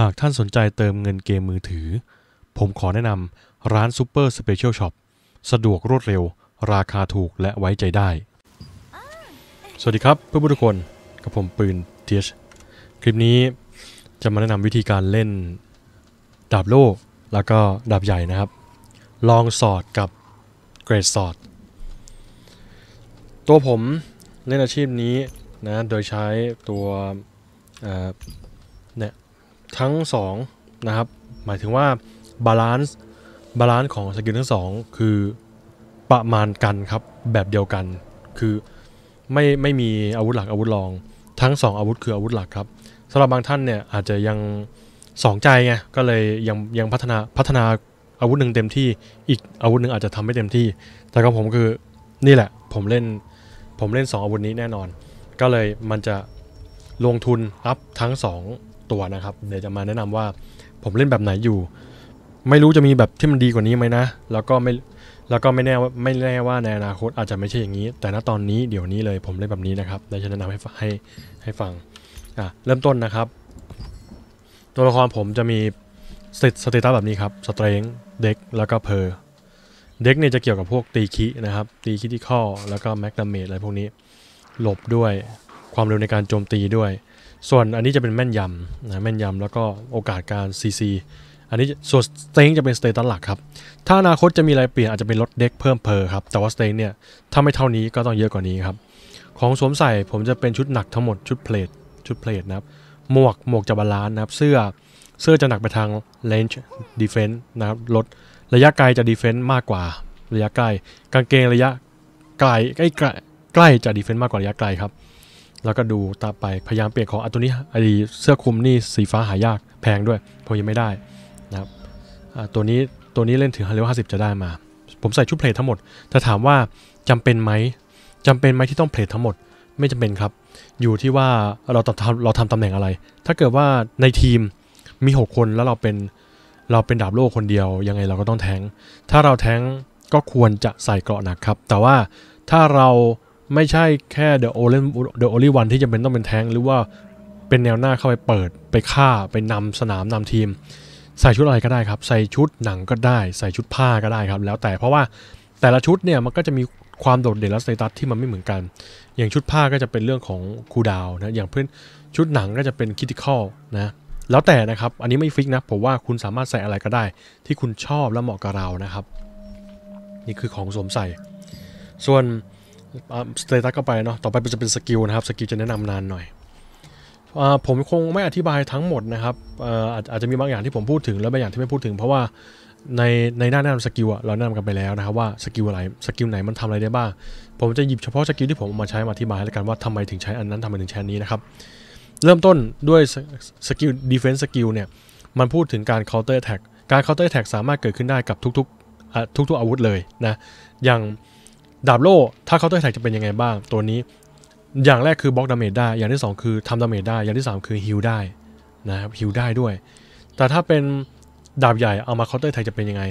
หากท่านสนใจเติมเงินเกมมือถือ ผมขอแนะนำร้าน Super Special Shop สะดวกรวดเร็ว ราคาถูกและไว้ใจได้ สวัสดีครับเพื่อนผู้ทุกคน กับผมปืนเทียชคลิปนี้จะมาแนะนำวิธีการเล่นดาบโล่แล้วก็ดาบใหญ่นะครับ ลองสอดกับเกรดสอด ตัวผมเล่นอาชีพนี้นะ โดยใช้ตัวเนี่ย ทั้งสองนะครับหมายถึงว่า balance balance ของ skill ทั้งสองคือประมาณกันครับแบบเดียวกัน คือไม่ไม่มีอาวุธหลักอาวุธรอง ทั้งสองอาวุธคืออาวุธหลักครับสำหรับบางท่านเนี่ยอาจจะยังสองใจไงก็เลยยังยังพัฒนาพัฒนาอาวุธหนึ่งเต็มที่อีกอาวุธหนึ่งอาจจะทำไม่เต็มที่ แต่ของผมคือนี่แหละผมเล่นผมเล่น 2 อาวุธนี้แน่นอน ก็เลยมันจะลงทุนอัพทั้ง 2 ตัวนะครับ เดี๋ยวจะมาแนะนำว่าผมเล่นแบบไหนอยู่ ไม่รู้จะมีแบบที่มันดีกว่านี้ไหมนะ แล้วก็ไม่แล้วก็ไม่แน่ว่าไม่แน่ว่าในอนาคตอาจจะไม่ใช่อย่างนี้ แต่ณตอนนี้เดี๋ยวนี้เลยผมเล่นแบบนี้นะครับเดี๋ยวจะแนะนำให้ให้ให้ฟังอะเริ่มต้นนะครับ ตัวละครผมจะมีส status แบบนี้ครับ strength dex แล้วก็ per dex เนี่ยจะเกี่ยวกับพวกตีคินะครับ ตีคิที่ข้อแล้วก็ max damage อะไรพวกนี้ หลบด้วยความเร็วในการโจมตีด้วย ส่วนอันนี้จะเป็นแม่นยำนะแม่นยำแล้วก็โอกาสการ CC อันนี้ส่วน strength จะเป็น status หลักครับ ถ้าอนาคตจะมีอะไรเปลี่ยนอาจจะเป็นลด dex เพิ่ม per ครับ แต่ว่า strength เนี่ยถ้าไม่เท่านี้ก็ต้องเยอะกว่านี้ครับ ของสวมใส่ผมจะเป็นชุดหนักทั้งหมดชุด plateชุด plate นะครับ หมวกหมวกจะ balance นะครับ เสื้อเสื้อจะหนักไปทาง range defense นะครับลดระยะไกลจะ defense มากกว่าระยะใกล้ กางเกงระยะไกลใกล้ใกล้จะ defense มากกว่าระยะไกลครับ แล้วก็ดูตาไปพยายามเปลี่ยนของอัตัวนี้ไอเสื้อคลุมนี่สีฟ้าหายากแพงด้วยผมยังไม่ได้นะครับตัวนี้ตัวนี้เล่นถึงเลเวลห้าสิบจะได้มา ผมใส่ชุด plate ทั้งหมดจะถามว่าจำเป็นไหมจำเป็นไหมที่ต้องเพลททั้งหมดไม่จำเป็นครับ อยู่ที่ว่าเราทำเราทำตำแหน่งอะไร ถ้าเกิดว่าในทีมมี 6 คนแล้วเราเป็นเราเป็นดาบโล่คนเดียว ยังไงเราก็ต้องแทง ถ้าเราแทงก็ควรจะใส่เกราะหนักครับ แต่ว่าถ้าเรา ไม่ใช่แค่ the only the only one ที่จะเป็นต้องเป็นแทงหรือว่าเป็นแนวหน้าเข้าไปเปิดไปฆ่าไปนำสนามนำทีม ใส่ชุดอะไรก็ได้ครับ ใส่ชุดหนังก็ได้ ใส่ชุดผ้าก็ได้ครับ แล้วแต่เพราะว่าแต่ละชุดเนี่ยมันก็จะมีความโดดเด่นและ status ที่มันไม่เหมือนกัน อย่างชุดผ้าก็จะเป็นเรื่องของ cooldown นะอย่างเพื่อนชุดหนังก็จะเป็น critical นะแล้วแต่นะครับ อันนี้ไม่ fix นะ ผมว่าคุณสามารถใส่อะไรก็ได้ ที่คุณชอบและเหมาะกับเรานะครับ นี่คือของสวมใส่ ส่วน status ก็ไปเนาะต่อไปจะเป็น skill นะครับ skill จะแนะนำนานหน่อยผมคงไม่อธิบายทั้งหมดนะครับอาจจะมีบางอย่างที่ผมพูดถึงแล้วบางอย่างที่ไม่พูดถึง เพราะว่าในในหน้าแนะนำ skill เราแนะนำกันไปแล้วนะครับว่า skill อะไร skill ไหนมันทำอะไรได้บ้าง ผมจะหยิบเฉพาะ skill ที่ผมมาใช้มาอธิบายแล้วกันว่าทำไมถึงใช้อันนั้นทำไมถึงใช้นี้นะครับเริ่มต้นด้วย skill defense skill เนี่ยมันพูดถึงการ counter attack การ counter attack สามารถเกิดขึ้นได้กับทุกๆทุกๆอาวุธเลยนะอย่าง ดาบโล่ถ้า counter attack จะเป็นยังไงบ้าง ตัวนี้ อย่างแรกคือ block damage ได้ อย่างที่ 2 คือทำ damage ได้ อย่างที่ 3 คือ heal ได้นะครับ heal ได้ด้วย แต่ถ้าเป็นดาบใหญ่เอามา counter attack จะเป็นยังไง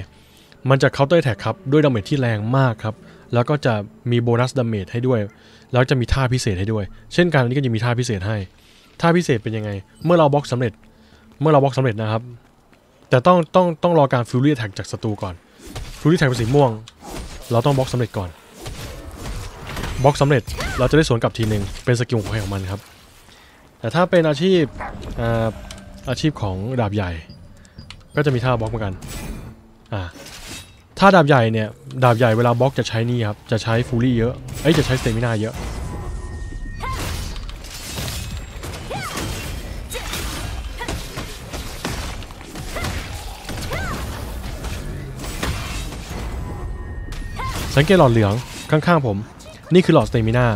มันจะ counter attack ครับด้วย damage ที่แรงมากครับ แล้วก็จะมี bonus damage ให้ด้วย แล้วจะมีท่าพิเศษให้ด้วย เช่นการนี้ก็จะมีท่าพิเศษให้ ท่าพิเศษเป็นยังไง เมื่อเราบล็อกสำเร็จ เมื่อเราบล็อกสำเร็จนะครับ แต่ต้องต้องต้องรอการ fury attack จากศัตรูก่อน fury attack เป็นสีม่วง เราต้องบล็อกสำเร็จก่อน บล็อกสำเร็จเราจะได้สวนกลับทีหนึ่งเป็น skill ของใครของมันครับ แต่ถ้าเป็นอาชีพอาอาชีพของดาบใหญ่ ก็จะมีท่าบล็อกเหมือนกันอ่าถ้าดาบใหญ่เนี่ยดาบใหญ่เวลาบล็อกจะใช้นี่ครับจะใช้ fury เยอะเอ้จะใช้ stamina เยอะสังเกตหลอดเหลืองข้างๆผม นี่คือหลอด stamina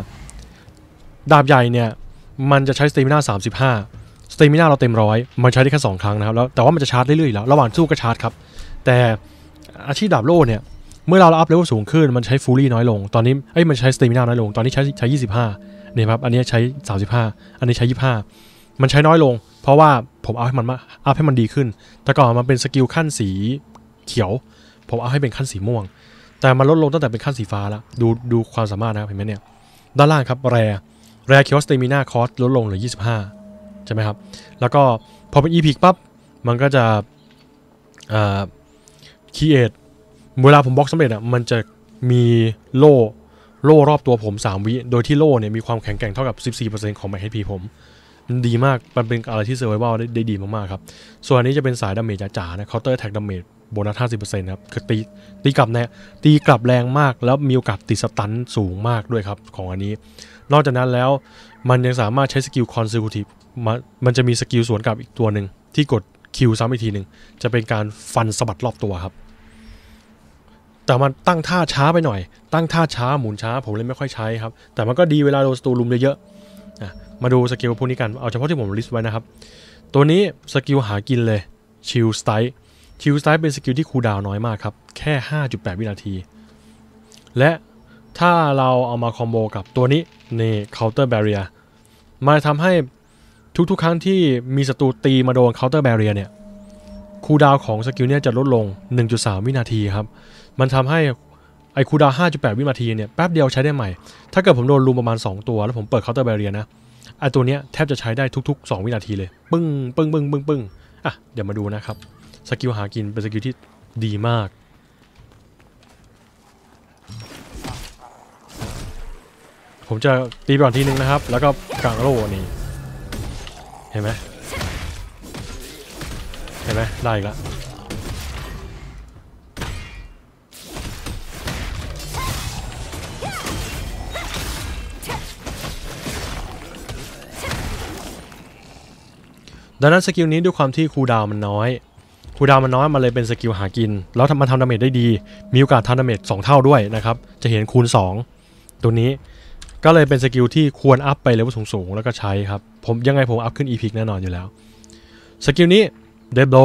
ดาบใหญ่เนี่ย มันจะใช้ stamina 35 stamina เราเต็มร้อยมันใช้ได้แค่2ครั้งนะครับแล้วแต่ว่ามันจะชาร์จเรื่อยๆแล้ว ระหว่างสู้ก็ชาร์จครับ แต่อาชีพดาบโล่เนี่ย เมื่อเรา up level สูงขึ้นมันใช้ fury น้อยลง ตอนนี้ไอ้มันใช้ stamina น้อยลง ตอนนี้ใช้ใช้ 25เนี่ยครับ อันนี้ใช้ 35 อันนี้ใช้ 25 มันใช้น้อยลง เพราะว่าผมเอาให้มันมา up ให้มันดีขึ้น แต่ก่อนมันเป็น skill ขั้นสีเขียว ผมเอาให้เป็นขั้นสีม่วง แต่มันลดลงตั้งแต่เป็นขั้นสีฟ้าแล้ว ดูดูความสามารถนะครับเห็นไหมเนี่ย ด้านล่างครับ Rare Rare Q stamina cost ลดลงเหลือ 25 ใช่ไหมครับ แล้วก็พอเป็น Epic ปั๊บ มันก็จะอ่า create เวลาผมบล็อกสำเร็จอะมันจะมีโล่โล่รอบตัวผม 3 วิ โดยที่โล่เนี่ยมีความแข็งแกร่งเท่ากับ 14%ของ Max HP ผม มันดีมาก มันเป็นอะไรที่ survive ได้ได้ดีมากๆครับ ส่วนอันนี้จะเป็นสาย damage จ๋าๆนะ Counter Attack Damage โบนัส50%ครับคือตีตีกลับเนี่ยตีกลับแรงมากแล้วมีโอกาสติด stun สูงมากด้วยครับของอันนี้ นอกจากนั้นแล้วมันยังสามารถใช้สกิล Consecutive มามันจะมีสกิลสวนกลับอีกตัวหนึ่งที่กด Q ซ้ำอีกทีหนึ่งจะเป็นการฟันสะบัดรอบตัวครับ แต่มันตั้งท่าช้าไปหน่อย ตั้งท่าช้าหมุนช้าผมเลยไม่ค่อยใช้ครับ แต่มันก็ดีเวลาโดนศัตรูรุมเยอะๆมาดูสกิลพวกนี้กันเอาเฉพาะที่ผม list ไว้นะครับ ตัวนี้สกิลหากินเลย Shield Strike Shield Strike เป็นสกิลที่ cooldown น้อยมากครับ แค่ 5.8 วินาที และถ้าเราเอามาคอมโบกับตัวนี้ใน counter barrier มาทำให้ทุกๆ ครั้งที่มีศัตรูตีมาโดน counter barrier เนี่ย cooldown ของสกิลเนี่ยจะลดลง 1.3 วินาทีครับ มันทำให้ไอ้ cooldown 5.8 วินาทีเนี่ยแป๊บเดียวใช้ได้ใหม่ ถ้าเกิดผมโดนรุมประมาณ 2 ตัว แล้วผมเปิด counter barrier นะไอ้ตัวเนี้ยแทบจะใช้ได้ทุก ๆ 2 วินาทีเลย ปึ้งปึ้งปึ้งปึ้งปึ้งอะเดี๋ยวมาดูนะครับ สกิลหากินเป็นสกิลที่ดีมาก ผมจะตีไปก่อนทีนึงนะครับ แล้วก็กางโล่นี่ เห็นไหมเห็นไหมได้อีกแล้วดังนั้นสกิลนี้ด้วยความที่ cooldown มันน้อย cooldown มันน้อยมันเลยเป็นสกิลหากิน แล้วมันทำ damage ได้ดี มีโอกาสทำ damage 2เท่าด้วยนะครับ จะเห็นคูณ 2 ตัวนี้ก็เลยเป็นสกิลที่ควรอัพไปเลเวลสูงๆ แล้วก็ใช้ครับ ผมยังไงผมอัพขึ้น EPIC แน่นอนอยู่แล้ว สกิลนี้ Death Blow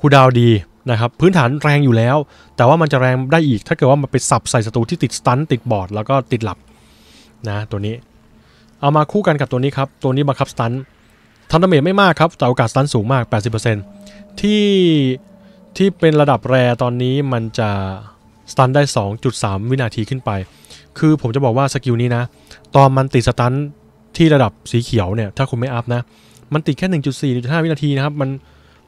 cooldown ดีนะครับ พื้นฐานแรงอยู่แล้ว แต่ว่ามันจะแรงได้อีก ถ้าเกิดว่ามันไปสับใส่ศัตรูที่ติด stun ติด bound แล้วก็ติดหลับนะตัวนี้ เอามาคู่กันกับตัวนี้ครับ ตัวนี้บังคับ stun ทำ damage ไม่มากครับ แต่โอกาส stun สูงมาก 80%ที่ที่เป็นระดับ Rare ตอนนี้มันจะ stun ได้ 2.3 วินาทีขึ้นไป คือผมจะบอกว่าสกิลนี้นะ ตอนมันติด stun ที่ระดับสีเขียวเนี่ย ถ้าคุณไม่อัพนะ มันติดแค่ 1.4 1.5 วินาทีนะครับ มัน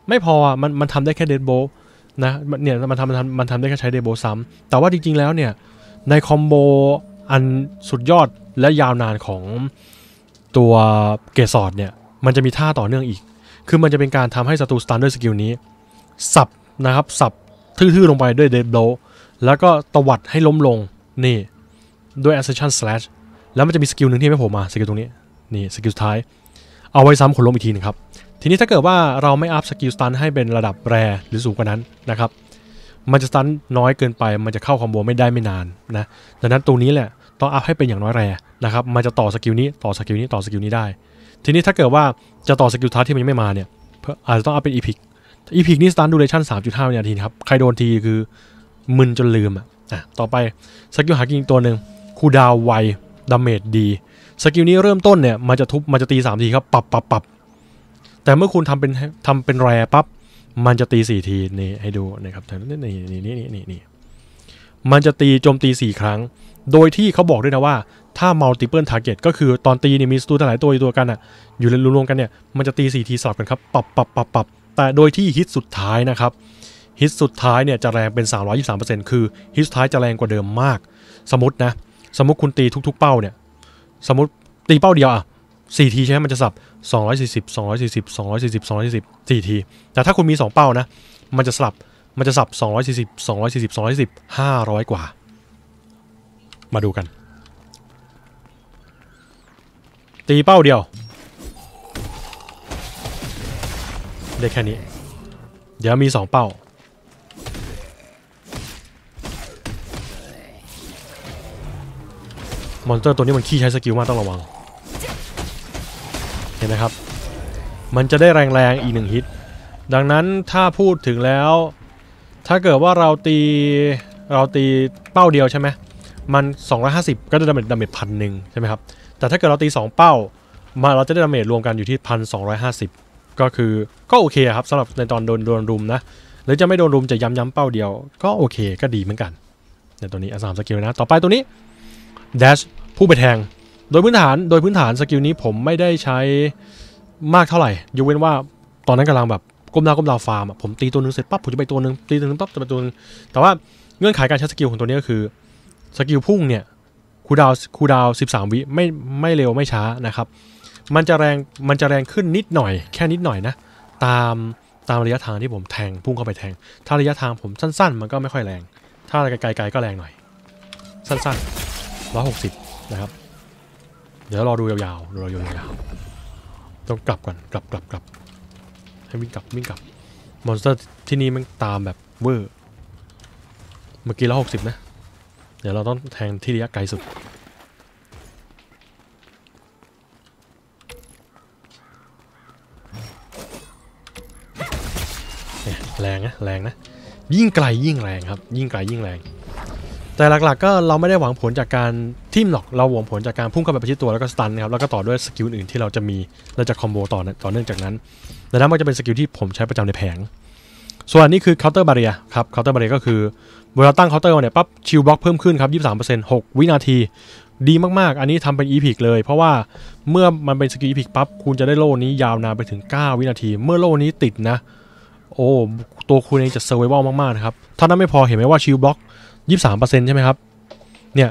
ไม่พออะมันมันทำได้แค่ Death Blow นะเนี่ยมันทำมันทำมันทำได้แค่ใช้ Death Blow ซ้ำแต่ว่าจริง ๆ แล้วเนี่ย ในคอมโบอันสุดยอดและยาวนานของตัว Greatsword เนี่ย มันจะมีท่าต่อเนื่องอีก คือมันจะเป็นการทำให้ศัตรู stun ด้วยสกิลนี้ สับนะครับสับทื่อๆลงไปด้วย Death Blow แล้วก็ตวัดให้ล้มลงนี่ด้วย Ascending Slash แล้วมันจะมีสกิลหนึ่งที่ไม่โผล่มาสกิลตรงนี้นี่สกิลสุดท้าย เอาไว้ซ้ำคนล้มอีกทีนึงครับ ทีนี้ถ้าเกิดว่าเราไม่อัพสกิล stun ให้เป็นระดับ Rareหรือสูงกว่านั้นนะครับ มันจะ stun น้อยเกินไป มันจะเข้าคอมโบไม่ได้ไม่นานนะดังนั้นตรงนี้แหละต้องอัพให้เป็นอย่างน้อย Rare นะครับ มันจะต่อสกิลนี้ต่อสกิลนี้ต่อสกิลนี้ได้ ทีนี้ถ้าเกิดว่าจะต่อสกิลท้ายที่มันยังไม่มาเนี่ยเพื่อนอาจจะต้องอัพเป็น Epic Epic นี่ stun duration 3.5วินาทีครับ ใครโดนทีคือมึนจนลืมอะอะต่อไปสกิลหากินตัวหนึ่ง cooldown ไว damage ดีสกิลนี้เริ่มต้นเนี่ยมันจะทุบมันจะตี3ทีครับปั๊บปั๊บปั๊บแต่เมื่อคุณทำเป็นทำเป็นแรปั๊บมันจะตี4ทีนี่ให้ดูนะครับนี่นี่นี่นี่นี่นี่มันจะตีโจมตี4ครั้ง โดยที่เขาบอกด้วยนะว่า ถ้า multiple target ก็คือตอนตีเนี่ยมีศัตรูหลายตัวอยู่ตัวกันอะ อยู่รวมๆกันเนี่ย มันจะตี4ทีสลับกันครับ ปรับปรับปรับปรับแต่โดยที่ฮิตสุดท้ายนะครับ ฮิตสุดท้ายเนี่ยจะแรงเป็น 323%คือฮิตสุดท้ายจะแรงกว่าเดิมมาก สมมตินะ สมมติคุณตีทุก ๆ เป้าเนี่ย สมมติตีเป้าเดียวอะ4ทีใช่ไหมมันจะสับ 240 240 240 240 4ทีแต่ถ้าคุณมี 2 เป้านะ มันจะสลับ มันจะสับ 240 240 240 500 กว่า มาดูกัน ตีเป้าเดียว ได้แค่นี้ เดี๋ยวมี2เป้า มอนสเตอร์ตัวนี้มันขี้ใช้สกิลมากต้องระวัง เห็นไหมครับ มันจะได้แรงๆอีกหนึ่งฮิต ดังนั้นถ้าพูดถึงแล้ว ถ้าเกิดว่าเราตีเราตีเป้าเดียวใช่ไหมมัน 250 ก็จะ damage damage พันหนึ่งใช่ไหมครับ แต่ถ้าเกิดเราตี 2 เป้า มาเราจะได้ damage รวมกันอยู่ที่พันสองก็คือก็โอเคครับสำหรับในตอนโดนโดนรุมนะหรือจะไม่โดนรุมจะย้ำย้ำเป้าเดียว ก็โอเคก็ดีเหมือนกันในตัวนี้อสามสกิลนะ ต่อไปตัวนี้ dash พุ่งไปแทง โดยพื้นฐานโดยพื้นฐานสกิลนี้ผมไม่ได้ใช้มากเท่าไหร่ยกเว้นว่าตอนนั้นกำลังแบบก้มหน้าก้มตาฟาร์มอะผมตีตัวหนึงเสร็จปั๊บผมจะไปตัวหนึงตีตัวหนึงปั๊บจะไปตัวนึงแต่ว่าเงื่อนไขการใช้สกิลของตัวนี้ก็คือสกิลพุ่งเนี่ย cooldown cooldown 13 วิไม่ไม่เร็วไม่ช้านะครับ มันจะแรงมันจะแรงขึ้นนิดหน่อย แค่นิดหน่อยนะ ตามตามระยะทางที่ผมแทงพุ่งเข้าไปแทง ถ้าระยะทางผมสั้น ๆ มันก็ไม่ค่อยแรง ถ้าไกลๆก็แรงหน่อย สั้นๆ160นะครับ เเดี๋ยวรอดูยาวๆดูรอยาวๆต้องกลับก่อนกลับกลับกลับให้วิ่งกลับวิ่งกลับมอนสเตอร์ที่นี่มันตามแบบเวอร์เมื่อกี้ร้อยหกสิบนะ ดี๋ยวเราต้องแทงที่ระยะไกลสุดเนี่ยแรงนะแรงนะ ยิ่งไกลยิ่งแรงครับ ยิ่งไกลยิ่งแรง แต่หลักๆก็เราไม่ได้หวังผลจากการทิ่มหรอก เราหวังผลจากการพุ่งเข้าไปประชิดตัวแล้วก็ stun นะครับ แล้วก็ต่อด้วยสกิลอื่นที่เราจะมี เราจะคอมโบต่อต่อเนื่องจากนั้นดังนั้นมันจะเป็นสกิลที่ผมใช้ประจำในแผง ส่วนอันนี้คือ counter barrier ครับ counter barrier ก็คือเวลาตั้ง counter เนี่ยปั๊บ shield block เพิ่มขึ้นครับ 23% 6 วินาที ดีมากๆ อันนี้ทำเป็น epic เลย เพราะว่าเมื่อมันเป็นสกิล epic ปั๊บคุณจะได้โล่นี้ยาวนานไปถึง 9 วินาที เมื่อโล่นี้ติดนะ โอ้ตัวคุณเองจะ survival มากๆนะครับถ้านั้นไม่พอเห็นไหมว่าชิลบล็อก 23%ใช่ไหมครับเนี่ย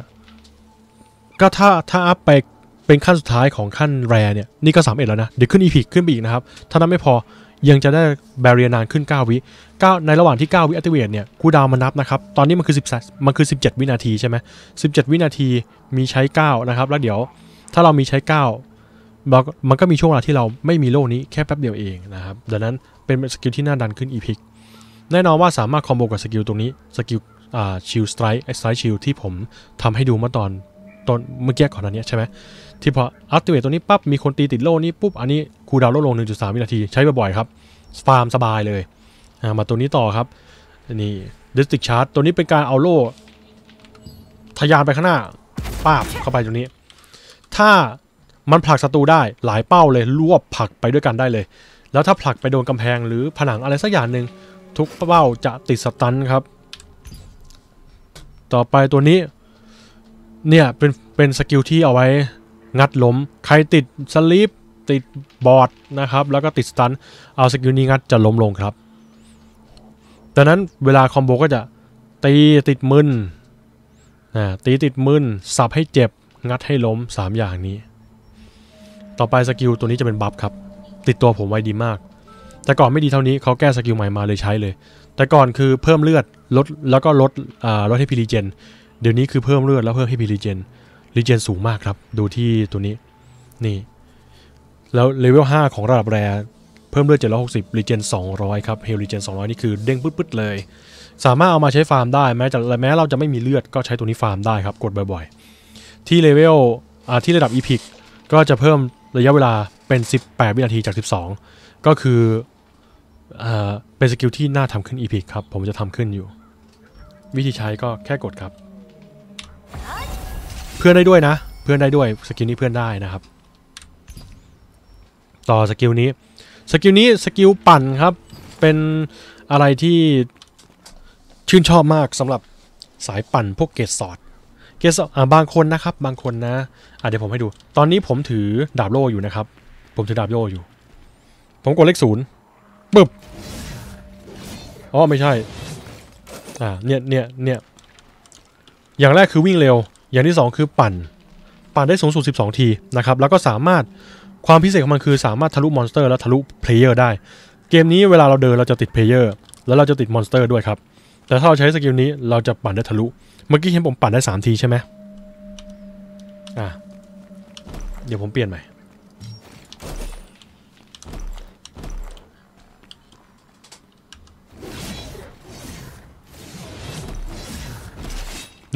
ก็ถ้าถ้าอัพไปเป็นขั้นสุดท้ายของขั้นแรเนี่ยนี่ก็31แล้วนะเดี๋ยวขึ้นอีพิกขึ้นไปอีกนะครับถ้านั้นไม่พอ ยังจะได้แบเรียนานขึ้น 9 วิ9ในระหว่างที่ 9 วิอัติเวตเนี่ยคูดาวมันนับนะครับ ตอนนี้มันคือ10มันคือ 17 วินาทีใช่ไหม17 วินาทีมีใช้ 9 นะครับ แล้วเดี๋ยวถ้าเรามีใช้ 9 มันก็มีช่วงเวลาที่เราไม่มีโล่นี้แค่แป๊บเดียวเองนะครับดังนั้นเป็นสกิลที่น่าดันขึ้น Epic แน่นอนว่าสามารถคอมโบกับสกิลตรงนี้สกิลอ่า Shield Strike ไอ Strike Shield ที่ผมทำให้ดูเมื่อตอนตอนเมื่อกี้ก่อนอันนี้ใช่ไหม ที่พออั t ติเวตตัวนี้ปั๊บมีคนตีติดโล่นี้ปุ๊บอันนี้ cooldown ลดลง 1.3 วินาที ใช้บ่อยๆครับ ฟาร์มสบายเลยมาตัวนี้ต่อครับนี่ Strategic Rush ตัวนี้เป็นการเอาโล่ทะยานไปข้างหน้าป้าบเข้าไปตรงนี้ ถ้ามันผลักศัตรูได้หลายเป้าเลยรวบผลักไปด้วยกันได้เลย แล้วถ้าผลักไปโดนกำแพงหรือผนังอะไรสักอย่างหนึ่งทุกเป้าจะติด stun ครับ ต่อไปตัวนี้เนี่ยเป็นเป็นสกิลที่เอาไว้ งัดล้ม ใครติด sleep ติดบอร์ดนะครับ แล้วก็ติด stun เอาสกิลนี้งัดจะล้มลงครับดังนั้นเวลาคอมโบก็จะตีติดมึนอ่าตีติดมึนสับให้เจ็บ งัดให้ล้ม 3 อย่างนี้ ต่อไปสกิลตัวนี้จะเป็น buff ครับ ติดตัวผมไว้ดีมาก แต่ก่อนไม่ดีเท่านี้เขาแก้สกิลใหม่มาเลยใช้เลย แต่ก่อนคือเพิ่มเลือดลดแล้วก็ลดอ่าลด HP regen เดี๋ยวนี้คือเพิ่มเลือดแล้วเพิ่ม HP regen regen สูงมากครับ ดูที่ตัวนี้ นี่ แล้วเลเวล 5 ของระดับ rare เพิ่มเลือด760 regen 200 ครับ health regen 200 นี่คือเด้งปึ๊ดๆเลย สามารถเอามาใช้ฟาร์มได้ แม้จะแม้เราจะไม่มีเลือดก็ใช้ตัวนี้ฟาร์มได้ครับ กดบ่อยๆ ที่เลเวลอ่าที่ระดับ epic ก็จะเพิ่มระยะเวลาเป็น 18 วินาทีจาก 12 ก็คืออ่าเป็นสกิลที่น่าทำขึ้น epic ครับ ผมจะทำขึ้นอยู่ วิธีใช้ก็แค่กดครับ เพื่อนได้ด้วยนะ เพื่อนได้ด้วยสกิลนี้เพื่อนได้นะครับ ต่อสกิลนี้สกิลนี้สกิลปั่นครับ เป็นอะไรที่ชื่นชอบมากสำหรับสายปั่นพวก greatsword greatsword อ่าบางคนนะครับ บางคนนะอะเดี๋ยวผมให้ดู ตอนนี้ผมถือดาบโล่อยู่นะครับ ผมถือดาบโล่อยู่ ผมกดเลขศูนย์ปึ๊บอ๋อไม่ใช่อ่าเนี่ยเนี่ยเนี่ยอย่างแรกคือวิ่งเร็ว อย่างที่ 2 คือปั่น ปั่นได้สูงสุด 12 ทีนะครับ แล้วก็สามารถความพิเศษของมันคือสามารถทะลุมอนสเตอร์และทะลุ player ได้ เกมนี้เวลาเราเดินเราจะติด player แล้วเราจะติดมอนสเตอร์ด้วยครับ แต่ถ้าเราใช้สกิลนี้เราจะปั่นได้ทะลุ เมื่อกี้เห็นผมปั่นได้ 3 ทีใช่ไหมอะเดี๋ยวผมเปลี่ยนใหม่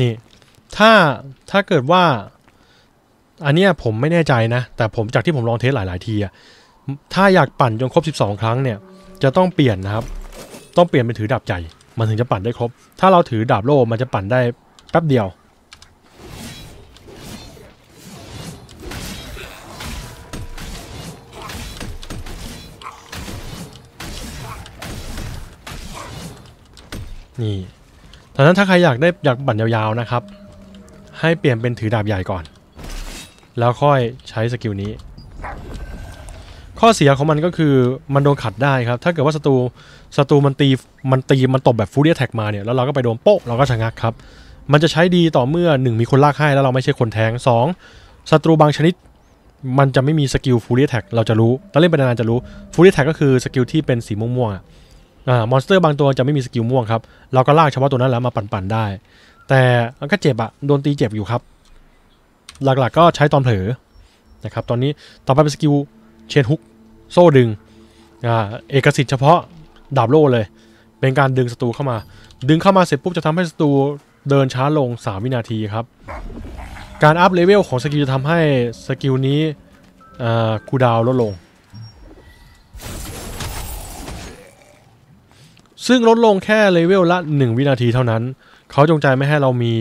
นี่ ถ้าถ้าเกิดว่า อันเนี้ยผมไม่แน่ใจนะ แต่ผมจากที่ผมลองเทสหลาย ๆ ทีอะถ้าอยากปั่นจนครบ 12 ครั้งเนี่ย จะต้องเปลี่ยนนะครับ ต้องเปลี่ยนเป็นถือดาบใหญ่ มันถึงจะปั่นได้ครบ ถ้าเราถือดาบโล่มันจะปั่นได้แป๊บเดียว นี่ดังนั้นถ้าใครอยากได้อยากปั่นยาวๆนะครับ ให้เปลี่ยนเป็นถือดาบใหญ่ก่อน แล้วค่อยใช้สกิลนี้ ข้อเสียของมันก็คือมันโดนขัดได้ครับ ถ้าเกิดว่าศัตรูศัตรูมันตีมันตีมันตบแบบ fury attack มาเนี่ยแล้วเราก็ไปโดนโป๊ะเราก็ชะงักครับ มันจะใช้ดีต่อเมื่อ 1 มีคนลากให้แล้วเราไม่ใช่คนแทง 2. ศัตรูบางชนิดมันจะไม่มีสกิล fury attack เราจะรู้ตอนเล่นเป็นนานๆจะรู้fury attack ก็คือสกิลที่เป็นสีม่วงๆอะอ่ามอนสเตอร์บางตัวจะไม่มีสกิลม่วงครับ เราก็ลากเฉพาะตัวนั้นแล้วมาปั่นๆได้ แต่มันก็เจ็บอะโดนตีเจ็บอยู่ครับ หลักๆก็ใช้ตอนเผลอนะครับ ตอนนี้ต่อไปเป็นสกิล chain hook โซ่ดึงอ่าเอกสิทธิ์เฉพาะดาบโล่เลย เป็นการดึงศัตรูเข้ามา ดึงเข้ามาเสร็จปุ๊บจะทำให้ศัตรูเดินช้าลง 3 วินาทีครับ การอัพเลเวลของสกิลจะทำให้สกิลนี้ cooldown ลดลง ซึ่งลดลงแค่เลเวลละ 1 วินาทีเท่านั้น เขาจงใจไม่ให้เรามี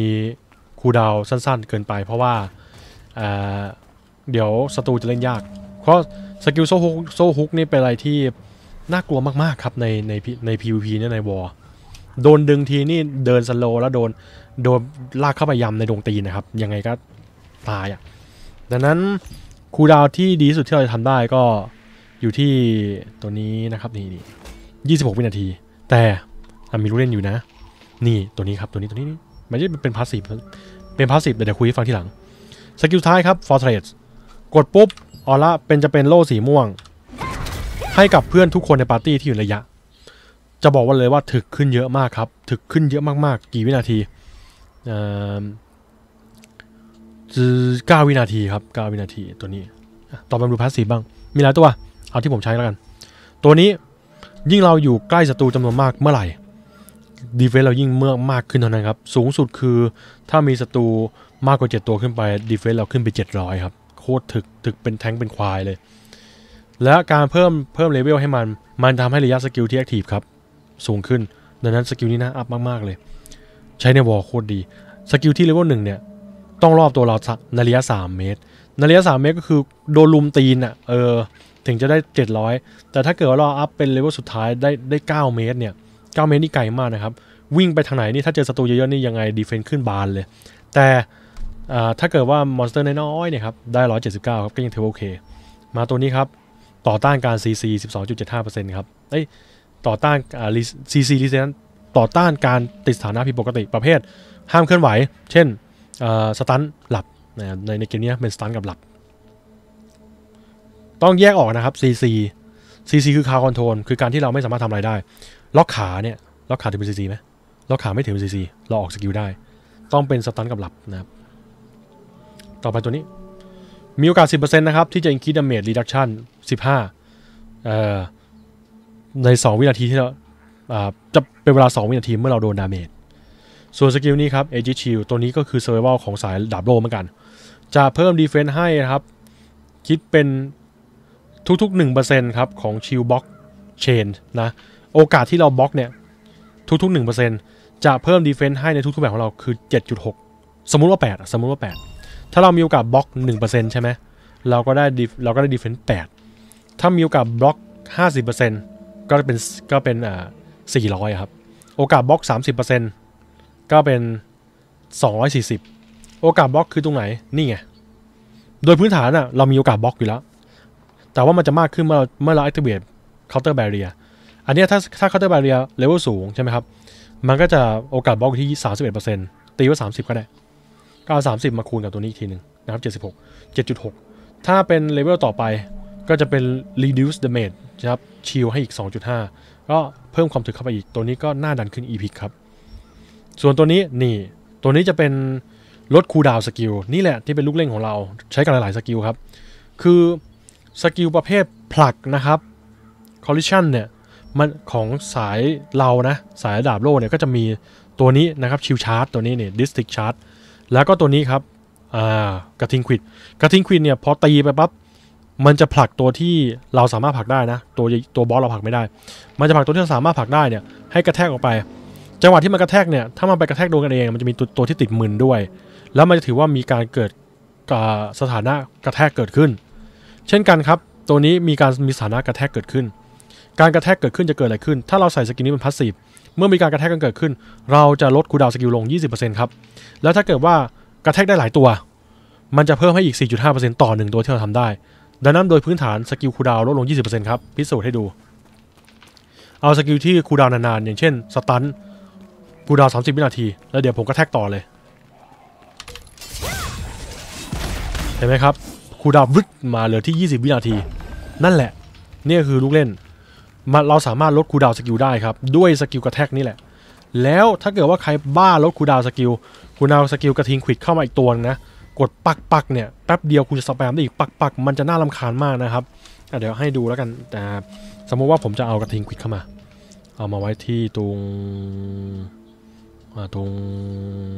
cooldown สั้นๆ เกินไป เพราะว่าเดี๋ยวศัตรูจะเล่นยาก เพราะสกิลโซ่ hook โซ่ hook นี่เป็นอะไรที่น่ากลัวมากๆครับในในใน PVP เนี่ยใน war โดนดึงทีนี่เดิน slow แล้วโดนโดนลากเข้าไปยำในดงตีนนะครับ ยังไงก็ตายอะดังนั้น cooldown ที่ดีสุดที่เราจะทำได้ก็อยู่ที่ตัวนี้นะครับนี่นี่26วินาที แต่อะมีรู้เล่นอยู่นะ นี่ตัวนี้ครับตัวนี้ตัวนี้นี่มันจะเป็น passive เป็น passive เดี๋ยวคุยให้ฟังทีหลังสกิลท้ายครับ Fortress กดปุ๊บออร่าเป็นจะเป็นโล่สีม่วง ให้กับเพื่อนทุกคนในปาร์ตี้ที่อยู่ระยะ จะบอกว่าเลยว่าถึกขึ้นเยอะมากครับ ถึกขึ้นเยอะมากๆ กี่วินาทีเอ่อเก้าวินาทีครับเก้าวินาทีตัวนี้อะต่อไปดูพาสซีฟบ้าง มีหลายตัว เอาที่ผมใช้แล้วกัน ตัวนี้ยิ่งเราอยู่ใกล้ศัตรูจำนวนมากเมื่อไหร่ ดีเฟนเรายิ่งเมื่อมากขึ้นเท่านั้นครับ สูงสุดคือถ้ามีศัตรูมากกว่า 7 ตัวขึ้นไปดีเฟนเราขึ้นไป 700 ครับ โคตรถึกถึกเป็นแทงเป็นควายเลย และการเพิ่มเพิ่มเลเวลให้มัน มันทำให้ระยะสกิลที่ active ครับ สูงขึ้น ดังนั้นสกิลนี้น่าอัพมากๆเลย ใช้ใน war โคตรดี สกิลที่เลเวลหนึ่งเนี่ยต้องรอบตัวเราสักในระยะ 3 เมตรในระยะ 3 เมตรก็คือโดนรุมตีนอะเออถึงจะได้ 700 แต่ถ้าเกิดว่าเราอัพเป็นเลเวลสุดท้ายได้ได้ 9 เมตรเนี่ย 9 เมตรนี่ไกลมากนะครับ วิ่งไปทางไหนนี่ถ้าเจอศัตรูเยอะๆนี่ยังไง defense ขึ้นบานเลย แต่ถ้าเกิดว่ามอนสเตอร์น้อยๆเนี่ยครับได้ 179 ครับก็ยังถือว่โอเค มาตัวนี้ครับต่อต้านการ CC 12.75%ครับเอ้ยต่อต้านอ่า CC รีเซนต่อต้านการติดสถานะผิดปกติประเภท ห้ามเคลื่อนไหว เช่น stun หลับในในเกมนี้เป็น stun กับหลับ ต้องแยกออกนะครับ CC CC คือ crowd control คือการที่เราไม่สามารถทำอะไรได้ ล็อกขาเนี่ยล็อกขาถือเป็น CC ไหมล็อกขาไม่ถือเป็น CC เราออกสกิลได้ ต้องเป็น stun กับหลับนะครับต่อไปตัวนี้ มีโอกาส 10%นะครับ ที่จะ increase damage reduction 15เอ่อใน 2 วินาทีที่เราจะเป็นเวลา 2 วินาทีเมื่อเราโดน damage ส่วนสกิลนี้ครับ Aegis Shield ตัวนี้ก็คือ Survival ของสายดาบโล่เหมือนกัน จะเพิ่ม Defense ให้นะครับ คิดเป็นทุกๆ 1%ครับ ของ Shield Block Chance นะ โอกาสที่เราบล็อกเนี่ยทุกๆ1%จะเพิ่ม Defense ให้ในทุกๆแบบของเราคือ 7.6 สมมุติว่า 8 สมมุติว่า 8 ถ้าเรามีโอกาสบล็อก 1%ใช่ไหมเราก็ได้เราก็ได้ Defense 8ถ้ามีโอกาสบล็อก 50%ก็เป็นก็เป็นอ่า400 ครับ โอกาสบล็อก 30%ก็เป็น 240 โอกาสบล็อกคือตรงไหน นี่ไง โดยพื้นฐานอะเรามีโอกาสบล็อกอยู่แล้ว แต่ว่ามันจะมากขึ้นเมื่อเราเมื่อเรา activate counter barrier อันนี้ถ้าถ้า counter barrier level สูงใช่ไหมครับ มันก็จะโอกาสบล็อกอยู่ที่ 31%ตีว่า 30 ก็ได้ก็เอา30 มาคูณกับตัวนี้อีกทีหนึ่งนะครับ 76 7.6 ถ้าเป็นเลเวลต่อไปก็จะเป็น reduce damage นะครับ shield ให้อีก 2.5 ก็เพิ่มความถึกเข้าไปอีก ตัวนี้ก็น่าดันขึ้น epic ครับ ส่วนตัวนี้นี่ ตัวนี้จะเป็นลด cooldown skill นี่แหละที่เป็นลูกเล่นของเราใช้กันหลาย ๆ สกิลครับ คือ skill ประเภทผลักนะครับ collision เนี่ย มันของสายเรานะ สายดาบโล่เนี่ยก็จะมีตัวนี้นะครับ shield charge ตัวนี้เนี่ย this shield charge แล้วก็ตัวนี้ครับอ่ากระทิงขวิดกระทิงขวิดเนี่ยพอตีไปปั๊บมันจะผลักตัวที่เราสามารถผลักได้นะ ตัวตัว boss เราผลักไม่ได้ มันจะผลักตัวที่เราสามารถผลักได้เนี่ยให้กระแทกออกไปจังหวะที่มันกระแทกเนี่ยถ้ามันไปกระแทกโดนกันเองมันจะมีตัวตัวที่ติดมึนด้วย แล้วมันจะถือว่ามีการเกิดสถานะกระแทกเกิดขึ้น เช่นกันครับ ตัวนี้มีการมีสถานะกระแทกเกิดขึ้น การกระแทกเกิดขึ้นจะเกิดอะไรขึ้น ถ้าเราใส่ skill นี้เป็น passive เมื่อมีการกระแทกกันเกิดขึ้น เราจะลด cooldown skill ลง 20%ครับ แล้วถ้าเกิดว่ากระแทกได้หลายตัว มันจะเพิ่มให้อีก 4.5%ต่อหนึ่งตัวที่เราทำได้ ดังนั้นโดยพื้นฐาน skill cooldown ลดลง 20%ครับพิสูจน์ให้ดู เอา skill ที่ cooldown นานๆอย่างเช่น stun cooldown 30 วินาที แล้วเดี๋ยวผมกระแทกต่อเลย เห็นไหมครับ cooldown วึดมาเหลือที่ 20 วินาที นั่นแหละนี่คือลูกเล่น มาเราสามารถลด cooldown skill ได้ครับ ด้วย skill กระแทกนี่แหละ แล้วถ้าเกิดว่าใครบ้าลด cooldown skill cooldown skill กระทิงขวิดเข้ามาอีกตัวนึงนะกดปักปักเนี่ย แป๊บเดียวคุณจะสแปมได้อีกปักปักมันจะน่ารำคาญมากนะครับเดี๋ยวให้ดูแล้วกันแต่สมมติว่าผมจะเอากระทิงควิดเข้ามา เอามาไว้ที่ตรงอ่าตรง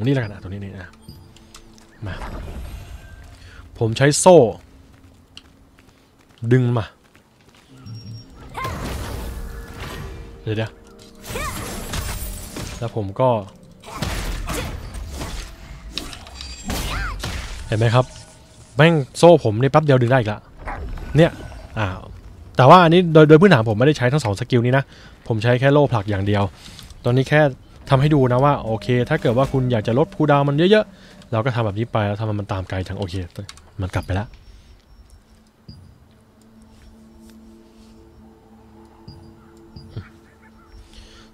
นี่แล้วกันนะตรงนี้นี่นะมาผมใช้โซ่ ดึงมา เดี๋ยวเดี๋ยวแล้วผมก็ เห็นไหมครับ แม่งโซ่ผมนี่แป๊บเดียวดึงได้อีกละเนี่ยอ่าแต่ว่าอันนี้โดยโดยพื้นฐานผมไม่ได้ใช้ทั้งสอง skill นี้นะ ผมใช้แค่โล่ผลักอย่างเดียว ตอนนี้แค่ทำให้ดูนะว่าโอเค ถ้าเกิดว่าคุณอยากจะลด cooldown มันเยอะๆ เราก็ทำแบบนี้ไปแล้วทำมันตามไกลทางโอเค มันกลับไปแล้ว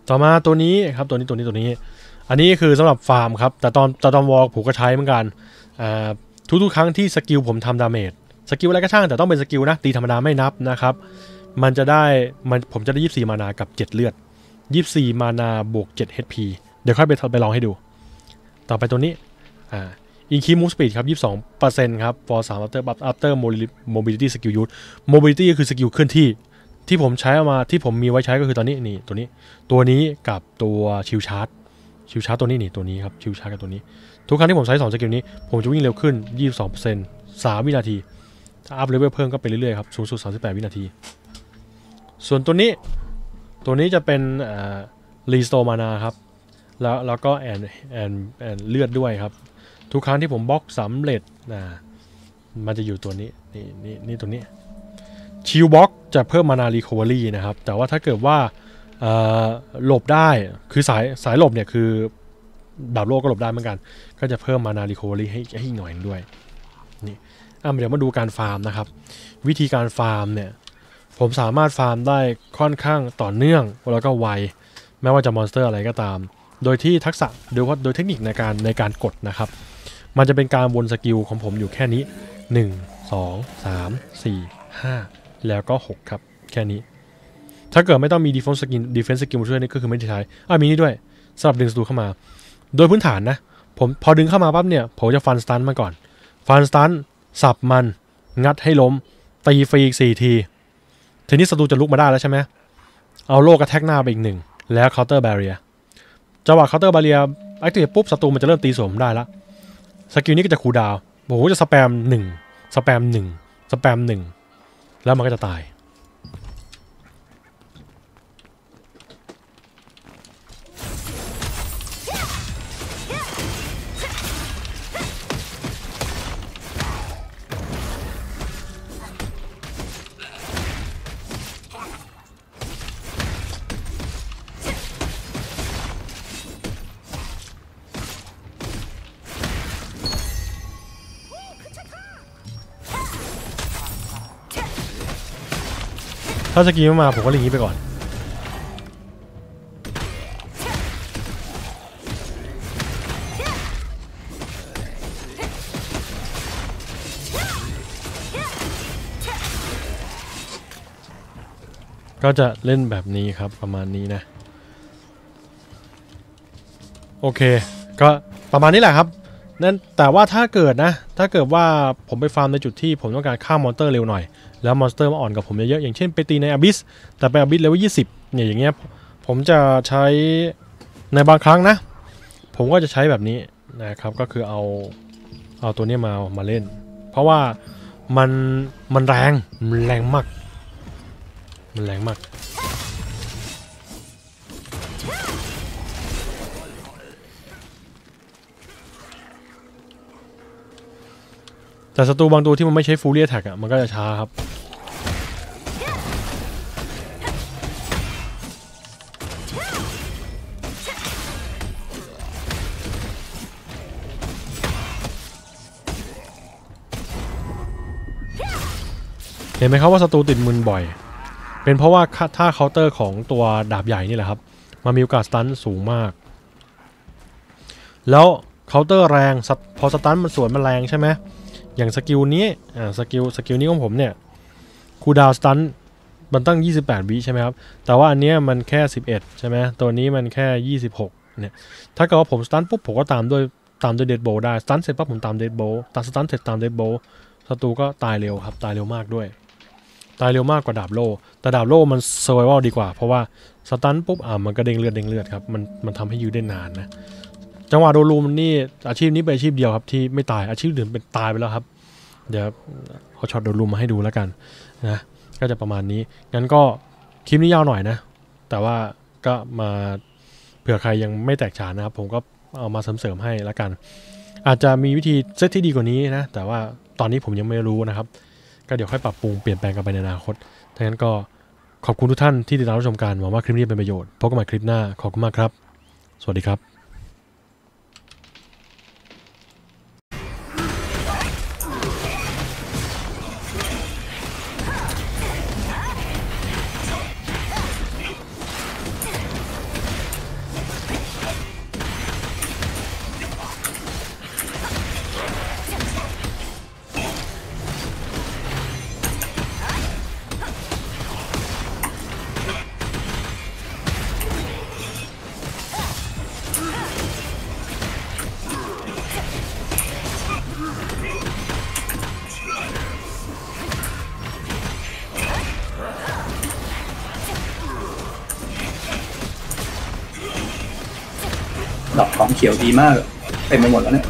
ต่อมาตัวนี้ครับตัวนี้ตัวนี้ตัวนี้ อันนี้คือสำหรับฟาร์มครับ แต่ตอนแต่ตอน war ผมก็ใช้เหมือนกันทุกๆครั้งที่ skill ผมทำ damage skill อะไรก็ช่างแต่ต้องเป็น skill นะตีธรรมดาไม่นับนะครับ มันจะได้มันผมจะได้24 mana กับ7เลือด24 mana บวก7 HP เดี๋ยวค่อยไปไปลองให้ดู ต่อไปตัวนี้อ่า increase move speed ครับ22%ครับ for 3 after after mobility skill use mobility ก็คือ skill เคลื่อนที่ ที่ผมใช้เอามาที่ผมมีไว้ใช้ก็คือตอนนี้นี่ตัวนี้ตัวนี้กับตัว shield charge shield charge ตัวนี้นี่ตัวนี้ครับ shield charge กับตัวนี้ ทุกครั้งที่ผมใช้2 skill นี้ ผมจะวิ่งเร็วขึ้น 22% 3 วินาที ถ้า up level เพิ่มก็ไปเรื่อยๆครับสูงสุด 38 วินาที ส่วนตัวนี้ตัวนี้จะเป็น restore mana ครับแล้วแล้วก็แอนแอนแอนเลือดด้วยครับ ทุกครั้งที่ผมบล็อกสำเร็จนะมันจะอยู่ตัวนี้นี่นี่นี่ตัวนี้ shield block จะเพิ่ม mana recovery นะครับ แต่ว่าถ้าเกิดว่าหลบได้คือสายสายหลบเนี่ยคือดาบโล่ก็หลบได้เหมือนกัน ก็จะเพิ่ม mana recovery ให้ให้หน่อยด้วยนี่อะเดี๋ยวมาดูการฟาร์มนะครับ วิธีการฟาร์มเนี่ยผมสามารถฟาร์มได้ค่อนข้างต่อเนื่องแล้วก็ไวไม่ว่าจะ monster อะไรก็ตาม โดยที่ทักษะโดยว่าโดยเทคนิคในการในการกดนะครับ มันจะเป็นการวน skill ของผมอยู่แค่นี้ 1 2 3 4 5 แล้วก็ 6 ครับ แค่นี้ ถ้าเกิดไม่ต้องมี defense skill defense skill มาช่วยนี่ก็คือไม่ได้ใช้อ่ามีนี่ด้วยสำหรับดึงศัตรูเข้ามา โดยพื้นฐานนะ ผมพอดึงเข้ามาปั๊บเนี่ย ผมจะฟัน stun มาก่อน ฟัน stun สับมัน งัดให้ล้ม ตีฟรีอีกสี่ที ทีนี้ศัตรูจะลุกมาได้แล้วใช่ไหมเอาโล่กระแทกหน้าไปอีกหนึ่ง แล้ว counter barrier จังหวะ counter barrier active ปุ๊บศัตรูมันจะเริ่มตีสวนผมได้ละ skill นี้ก็จะ cooldown ผมก็จะสแปมหนึ่งสแปมหนึ่งสแปมหนึ่ง แล้วมันก็จะตาย ถ้าสกิลไม่มาผมก็ล่นอย่างนี้ไปก่อน ก็จะเล่นแบบนี้ครับประมาณนี้นะ โอเค ก็ประมาณนี้แหละครับนั่นแต่ว่าถ้าเกิดนะ ถ้าเกิดว่าผมไปฟาร์มในจุดที่ผมต้องการฆ่า monster เร็วหน่อยแล้ว monster มาอ่อนกับผมเยอะๆอย่างเช่นไปตีใน abyss แต่ไป abyss level ยี่สิบเนี่ยอย่างเงี้ยผมจะใช้ในบางครั้งนะ ผมก็จะใช้แบบนี้นะครับก็คือเอาเอาตัวนี้มามาเล่น เพราะว่ามันมันแรงแรงมาก มันแรงมาก แต่ศัตรูบางตัวที่มันไม่ใช้ฟูเรียแท็กอะมันก็จะช้าครับเห็นไหมครับว่าศัตรูติดมืนบ่อย เป็นเพราะว่าค่าท่าเคาน์เตอร์ของตัวดาบใหญ่นี่แหละครับ มันมีโอกาสสตันสูงมาก แล้วเคาน์เตอร์แรง พอ stun มันสวนมันแรงใช่ไหม อย่าง skill นี้อ่า skill skill นี้ของผมเนี่ย cooldown stun มันตั้ง 28 วิใช่ไหมครับ แต่ว่าอันเนี้ยมันแค่ 11 ใช่ไหมตัวนี้มันแค่ 26 เนี่ย ถ้าเกิดว่าผม stun ปุ๊บผมก็ตามด้วยตามด้วย death blow ได้ stun เสร็จปั๊บผมตาม death blow ตัด stun เสร็จตาม death blow ศัตรูก็ตายเร็วครับ ตายเร็วมากด้วย ตายเร็วมากกว่าดาบโล่แต่ดาบโล่มัน survival ดีกว่า เพราะว่าสตันปุ๊บอ่ามันก็เด้งเลือดเด้งเลือดครับ มันมันทำให้ยืดได้นานนะ จังหวะโดนลูมนี่อาชีพนี้เป็นอาชีพเดียวครับที่ไม่ตายอาชีพอื่นเป็นตายไปแล้วครับ เดี๋ยวเอาช็อตโดนลูมมาให้ดูแล้วกันนะก็จะประมาณนี้งั้นก็คลิปนี้ยาวหน่อยนะ แต่ว่าก็มาเผื่อใครยังไม่แตกฉานนะครับ ผมก็เอามาเสริมๆให้แล้วกัน อาจจะมีวิธีเซตที่ดีกว่านี้นะ แต่ว่าตอนนี้ผมยังไม่รู้นะครับ ก็เดี๋ยวค่อยปรับปรุงเปลี่ยนแปลงกันไปในอนาคตดังนั้นก็ขอบคุณทุกท่านที่ติดตามรับชมกันหวังว่าคลิปนี้เป็นประโยชน์พบกันใหม่คลิปหน้าขอบคุณมากครับ สวัสดีครับ ดอกของเขียวดีมากเต็มไปหมดแล้วเนี่ย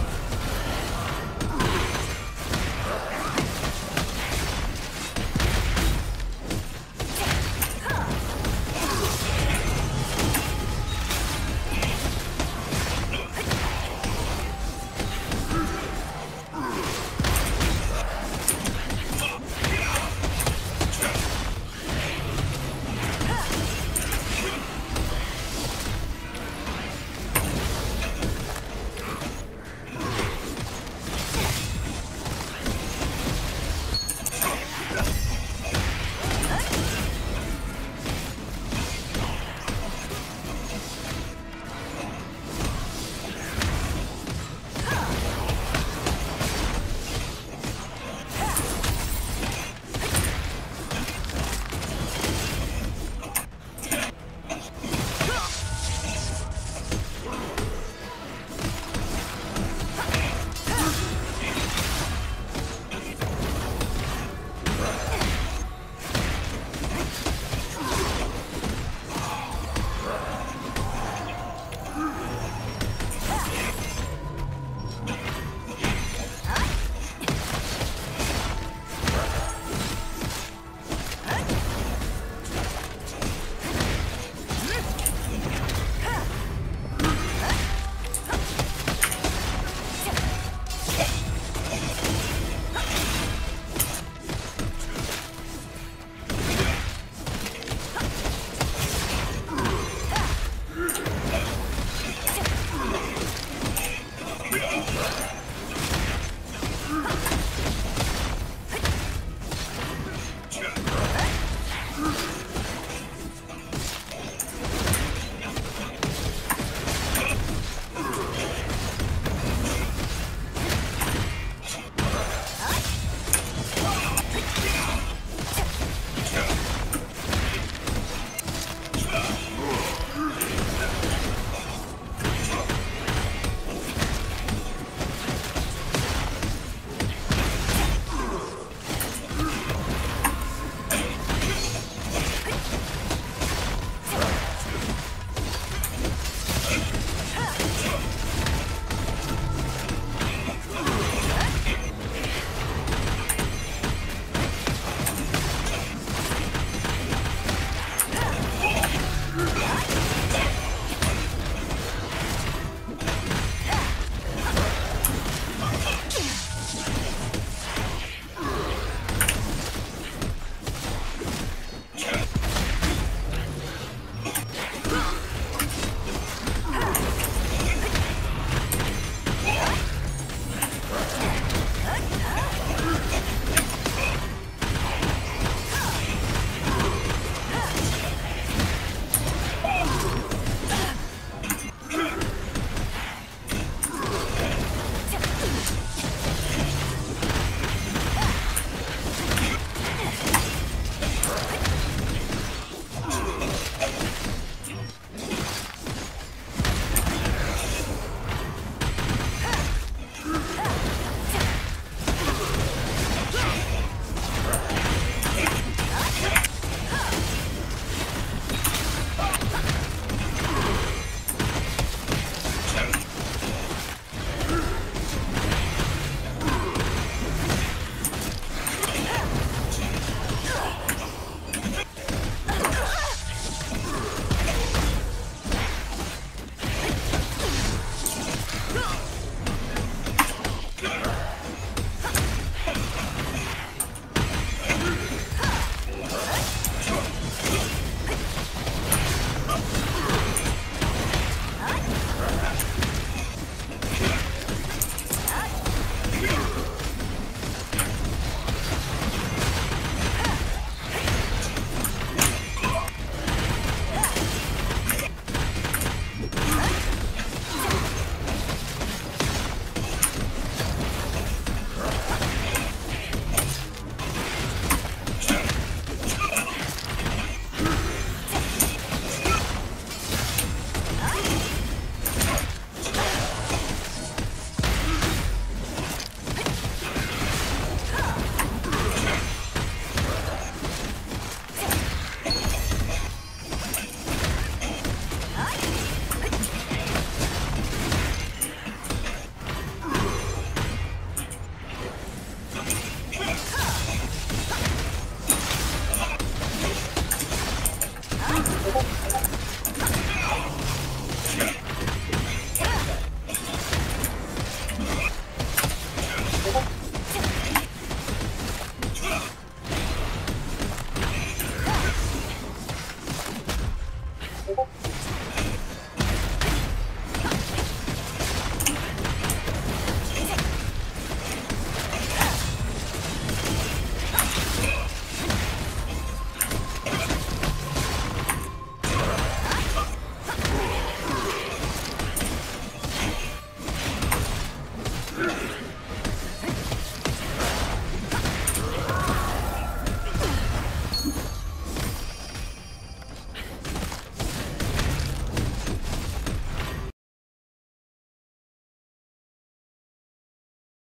Go!